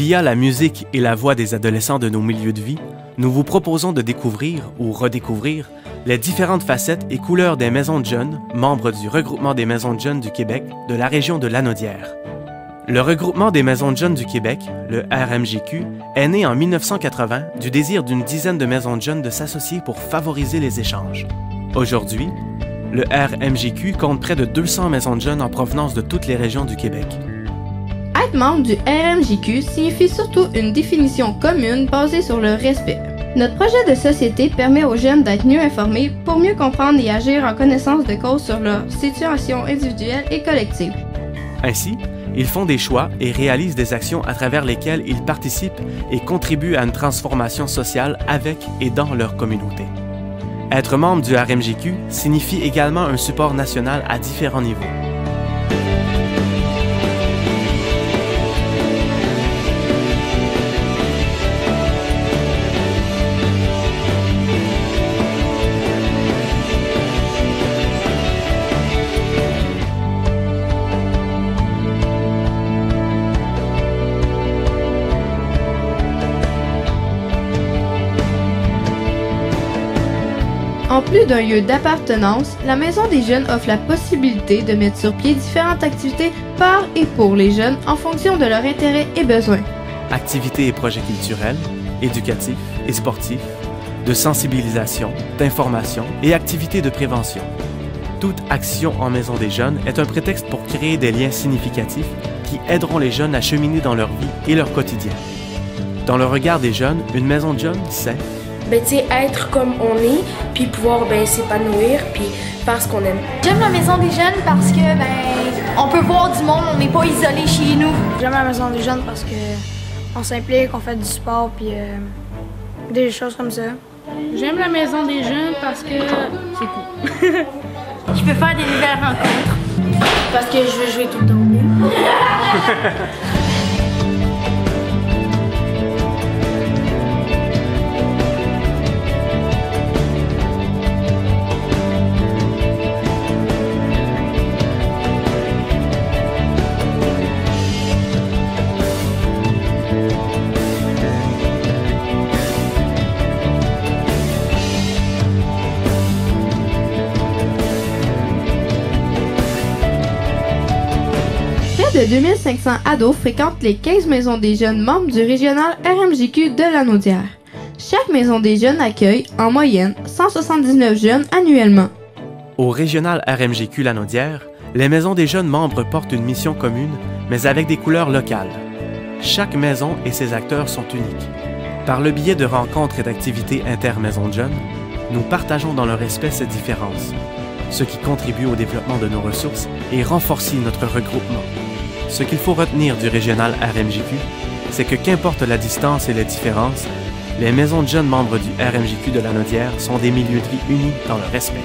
Via la musique et la voix des adolescents de nos milieux de vie, nous vous proposons de découvrir ou redécouvrir les différentes facettes et couleurs des maisons de jeunes, membres du regroupement des maisons de jeunes du Québec de la région de Lanaudière. Le regroupement des maisons de jeunes du Québec, le RMJQ, est né en 1980 du désir d'une dizaine de maisons de jeunes de s'associer pour favoriser les échanges. Aujourd'hui, le RMJQ compte près de 200 maisons de jeunes en provenance de toutes les régions du Québec. Être membre du RMJQ signifie surtout une définition commune basée sur le respect. Notre projet de société permet aux jeunes d'être mieux informés pour mieux comprendre et agir en connaissance de cause sur leur situation individuelle et collective. Ainsi, ils font des choix et réalisent des actions à travers lesquelles ils participent et contribuent à une transformation sociale avec et dans leur communauté. Être membre du RMJQ signifie également un support national à différents niveaux. En plus d'un lieu d'appartenance, la Maison des jeunes offre la possibilité de mettre sur pied différentes activités par et pour les jeunes en fonction de leurs intérêts et besoins. Activités et projets culturels, éducatifs et sportifs, de sensibilisation, d'information et activités de prévention. Toute action en Maison des jeunes est un prétexte pour créer des liens significatifs qui aideront les jeunes à cheminer dans leur vie et leur quotidien. Dans le regard des jeunes, une maison de jeunes, c'est ben, tu sais, être comme on est, puis pouvoir ben, s'épanouir, puis faire ce qu'on aime. J'aime la maison des jeunes parce que, ben, on peut voir du monde, on n'est pas isolé chez nous. J'aime la maison des jeunes parce que on s'implique, on fait du sport, puis euh, des choses comme ça. J'aime la maison des jeunes parce que c'est cool. Je peux faire des nouvelles rencontres. Parce que je veux jouer tout le temps. de 2500 ados fréquentent les 15 maisons des jeunes membres du régional RMJQ de la Naudière. Chaque maison des jeunes accueille, en moyenne, 179 jeunes annuellement. Au régional RMJQ Lanaudière, les maisons des jeunes membres portent une mission commune, mais avec des couleurs locales. Chaque maison et ses acteurs sont uniques. Par le biais de rencontres et d'activités inter-maisons de jeunes, nous partageons dans le respect ces différences, ce qui contribue au développement de nos ressources et renforce notre regroupement. Ce qu'il faut retenir du régional RMJQ, c'est que qu'importe la distance et les différences, les maisons de jeunes membres du RMJQ de la Naudière sont des milieux de vie unis dans le respect.